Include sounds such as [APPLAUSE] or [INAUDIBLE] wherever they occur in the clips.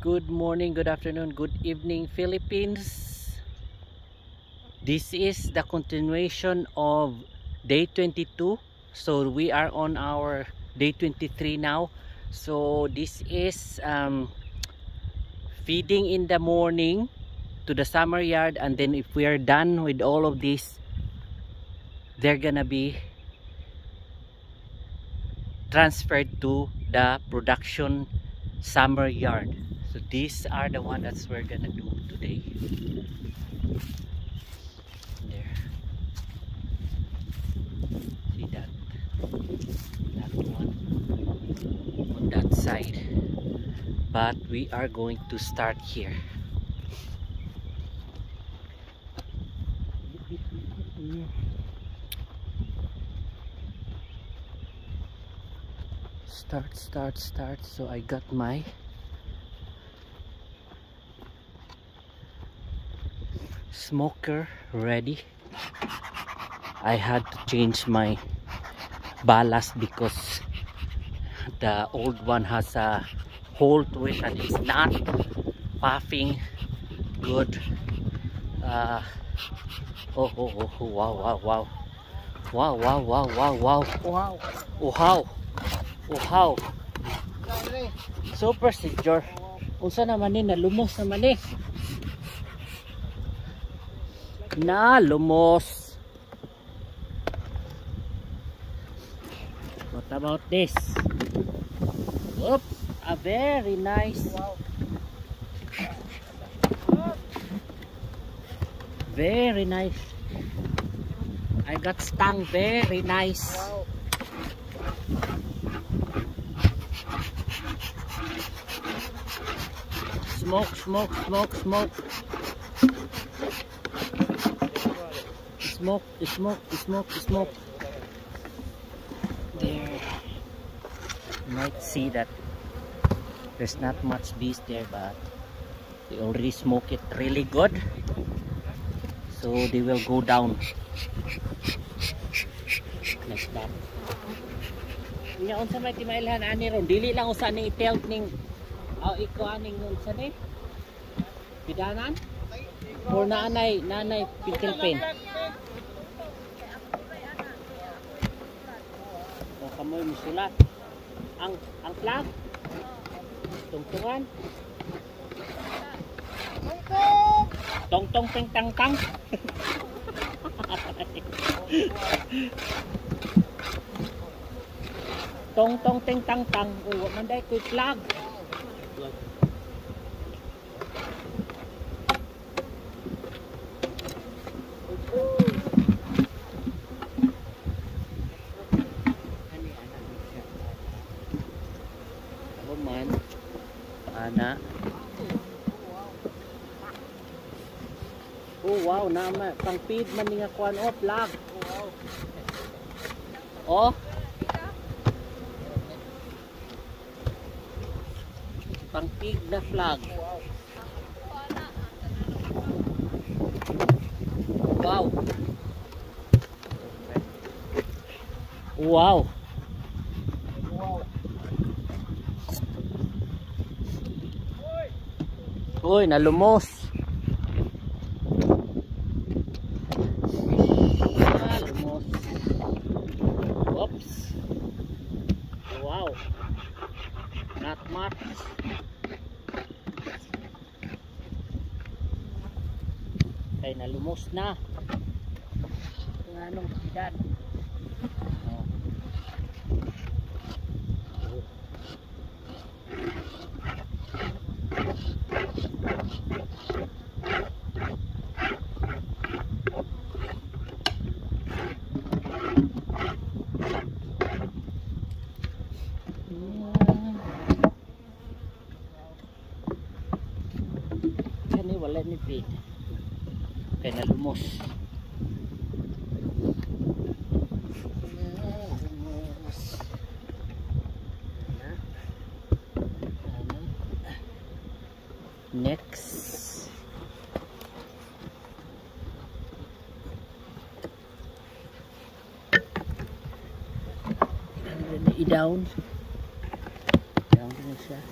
Good morning, good afternoon, good evening Philippines. This is the continuation of day 22. So we are on our day 23 now. So this is um, feeding in the morning to the summer yard and then if we are done with all of this they're gonna be transferred to the production summer yard so these are the one that's we're gonna do today. There. See that? That one on that side. But we are going to start here. Start start start. So I got my smoker ready. I had to change my ballast because the old one has a hole to it and it's not puffing good. Uh, oh, oh, oh, oh wow wow wow. Wow wow wow wow wow. Wow. oh how? Oh how? Super secure. Unsa naman ni? Nalumos naman ni na lumos what about this? Oops a very nice. Very nice. I got stung very nice. Smoke smoke smoke smoke smoke smoke smoke smoke. There. You might see that there's not much bees there but they already smoke it really good. So they will go down. Like that. Nya unsa may timailhan ani ron? Dili lang usa ning i-telt ning aw iko aning unsa ni? Bidanan? Or nanay nanay pickle pen o kamoy musulat ang ang flag. Tungtungan. Tong tong ting tang tang. Tong tong ting tang tang. O wa man day koy flag Ani ana siya. Ako man ana Oh wow, nama pang feed man nga kuan oh flag. Oh. Pang feed na flag. Wow. Wow. Uy, nalumos. Ah, lumos. Oops. Wow. Not much. Kay nalumos na. Anong edad. kaya nalumos. Next. I-down. Down din siya.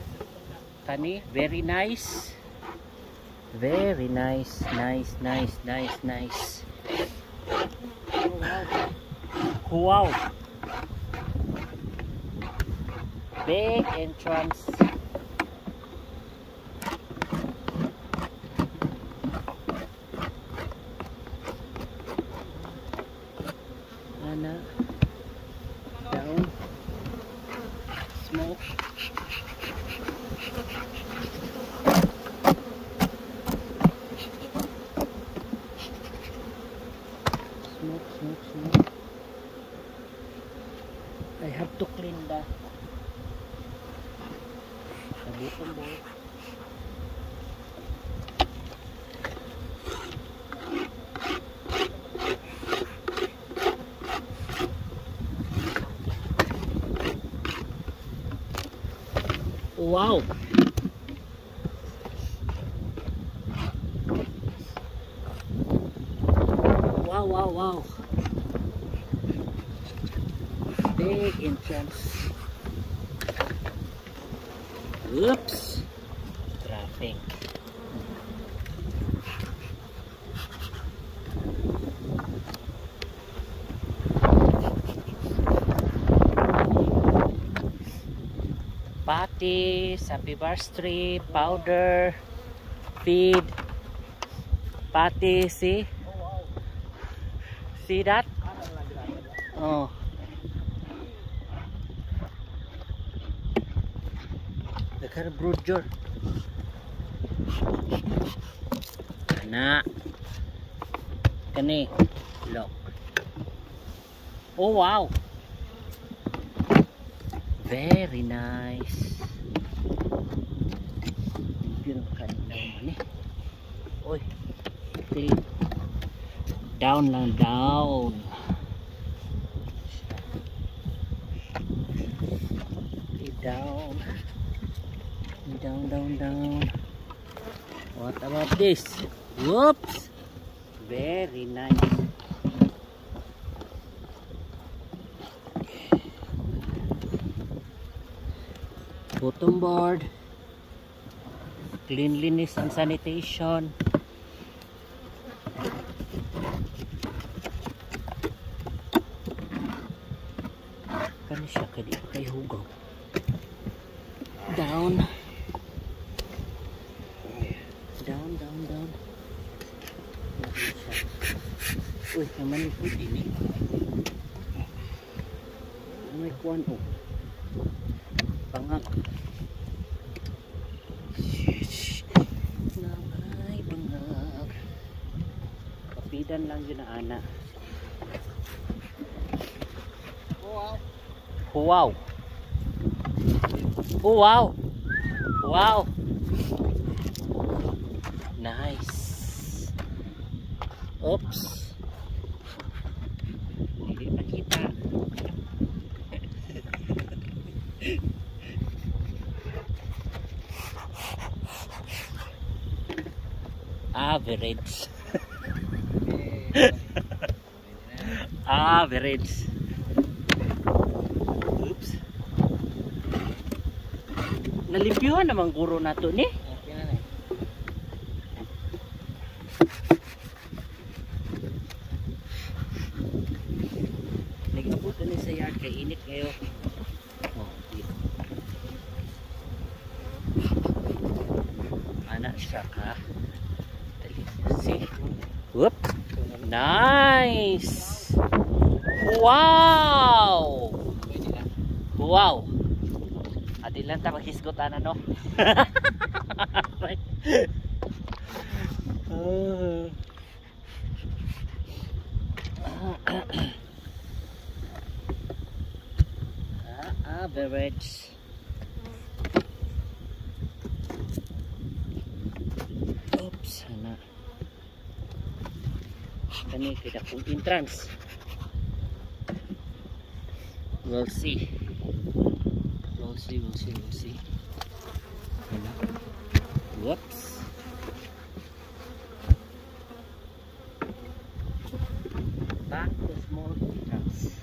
Tani very nice. Very nice, nice, nice, nice, nice. Wow. Big entrance. Ana. Down. Smoke. Smoke, smoke, smoke. I have to clean the Wow! Wow, wow, wow! Big entrance. Oops! Traffic. Patty, Sabi Bar Strip, powder, feed, patty, see? See that? Oh. Dakar brochure. Ana. Kani. Look. Oh wow. Very nice. Yung kanilaw man eh. Uy. Okay. Down lang, down. Okay, down. Down, down, down. What about this? Whoops! Very nice. Bottom board. Cleanliness and sanitation. Kani siya kadi pa kay hugaw. Down. Down, down, down. Uy, naman po din eh. May kuwan po. Pangak. Namay pangak. Kapidan lang yun na ana. Oh, wow. Oh, wow. Wow. Nice. Oops. Hindi nakita. Average. [LAUGHS] Average. Oops. Nalimpyuhan naman guro na to ni. Nag-abot na sa yard kay init kayo. Oh, dito. Ana siya ka. Dali. See? Whoop. Nice. Wow. Wow. Adi lang ta maghisgotan ano. [LAUGHS] Ah, reds. Oops, ana. Kani kita kung entrance. We'll see. We'll see, we'll see, we'll see. Whoops. Back to small entrance.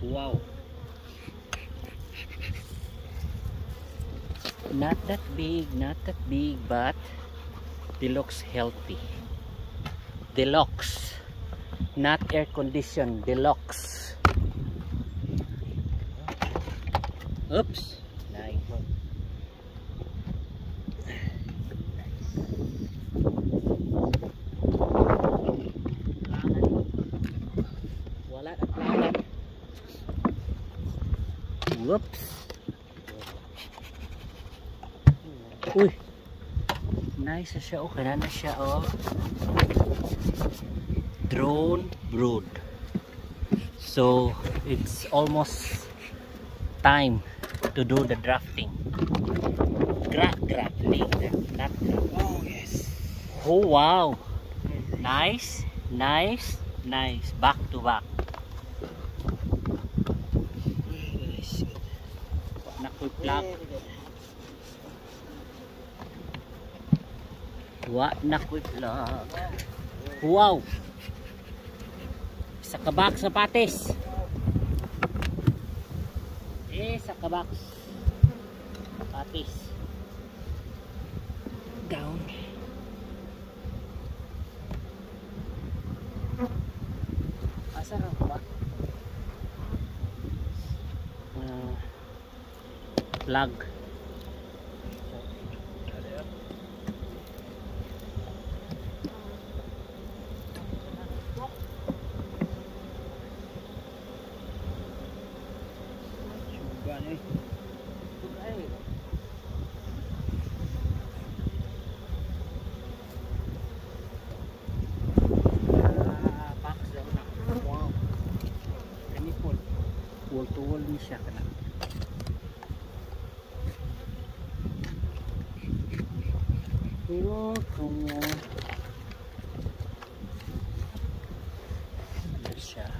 Wow. Not that big not that big but deluxe healthy. Deluxe not air conditioned deluxe oops whoops uy. Nice na siya oh. Kaya na siya oh. Drone brood. So it's almost time to do the drafting. Gra grappling. Not drafting. Oh, yes. oh wow. Nice nice nice. Back to back. Nice. Wa nakoy plug wow. Sa kabak sapates eh sa kabak sapates down. Asa ka ba? Ah, plug Pero siya.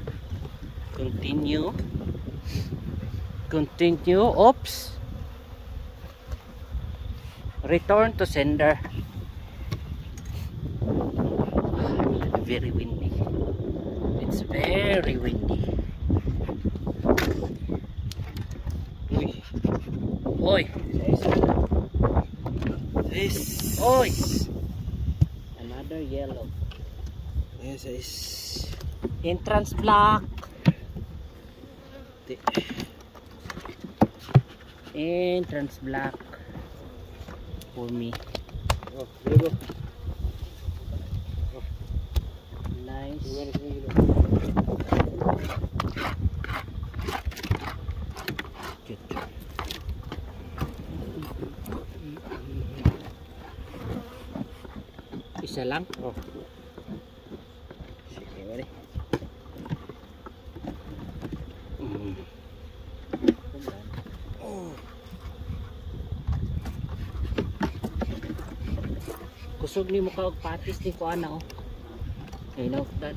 Continue. Continue. Oops. Return to sender. Ah, very windy. It's very windy. Uy. This. oi. Another yellow. This is. Entrance block. Di. Entrance block. For me. Oh, here we go. Nice. Isa lang. Oh. Sige, mali. Mm. Oh. Kusog ni mo ka og patis ni ko ana oh. You know that.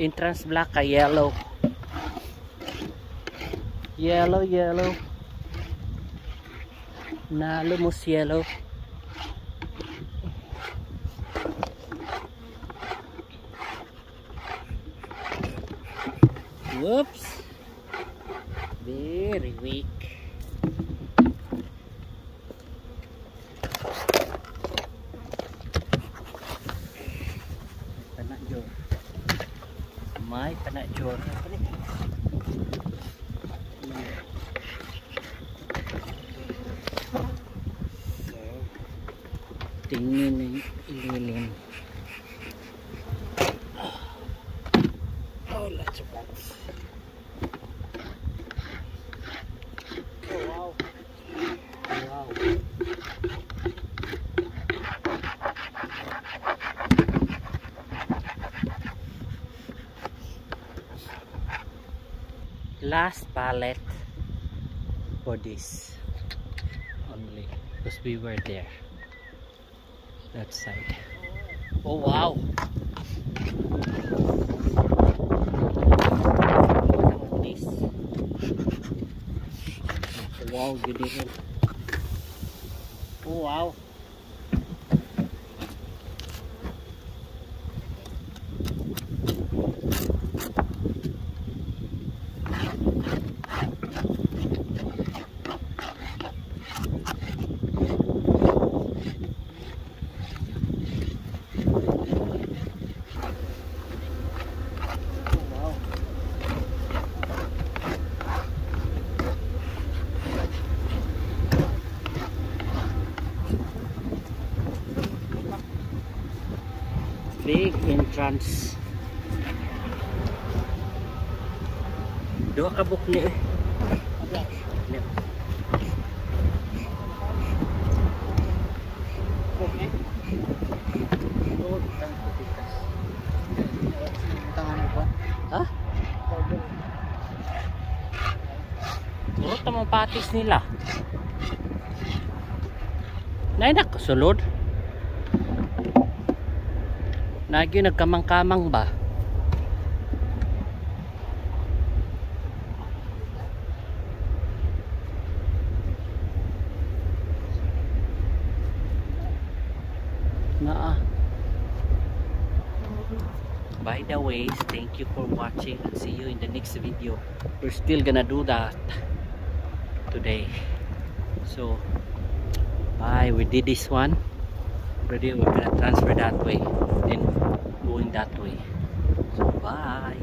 Entrance black ka yellow. Yellow, yellow. Nalo mo yellow. Mai kena jual apa ni? Tinggi ni. Last pallet for this only because we were there that side. Oh wow! This. Wow, good. Oh, wow. Entrance. Dua ka bukli eh. Yeah. Ha? Puro tamang patis nila. Nainak sulod. Nagyo nagkamang-kamang ba? Naa. By the way, thank you for watching and see you in the next video. We're still gonna do that today. So, bye. We did this one. Already we're gonna transfer that way. That way. So, bye.